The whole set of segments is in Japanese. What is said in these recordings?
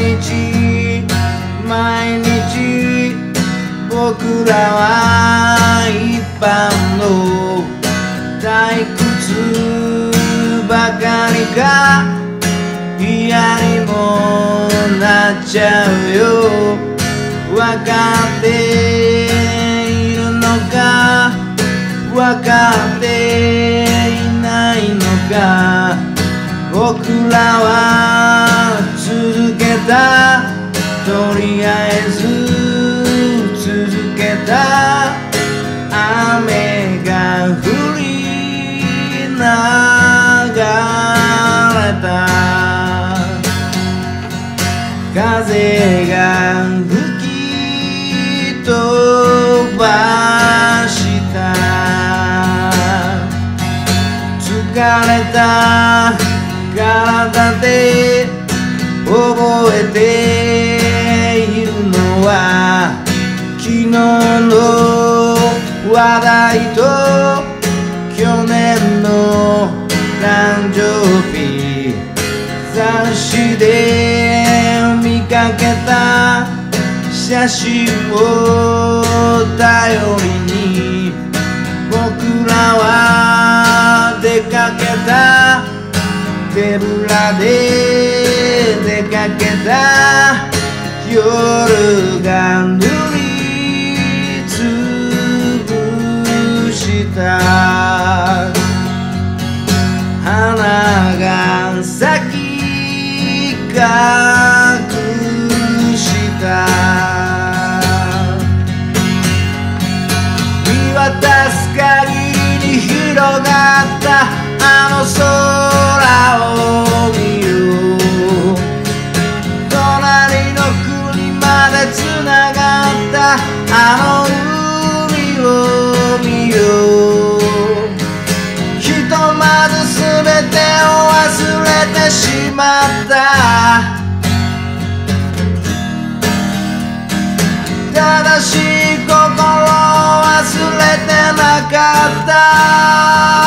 日毎日僕らは一般の退屈ばかりか嫌にもなっちゃうよ。分かっているのか？分かっていないのか？僕らはたとりあえず続けた雨が降り流れた。風が吹き飛ばした。疲れた体で覚えているのは昨日の話題と去年の誕生日雑誌で見かけた写真を頼かけた夜が塗りしまった。正しい心を忘れてなかった。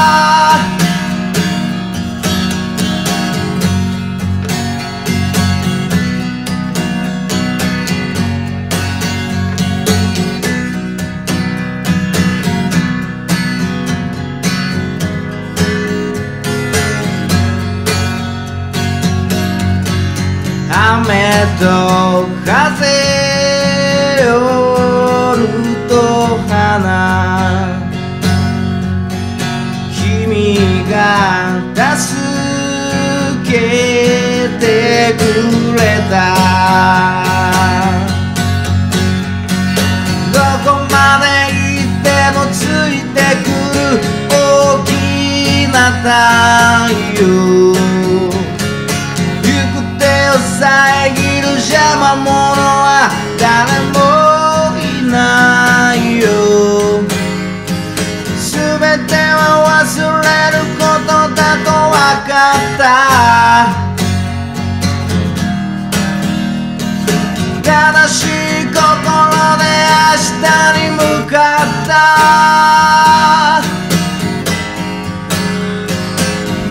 と風夜と花君が助けてくれた。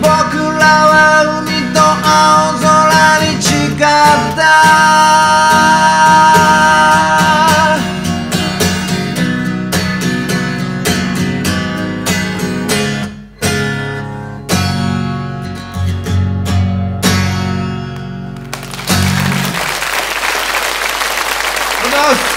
僕らは海と青空に誓った。り